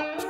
Bye.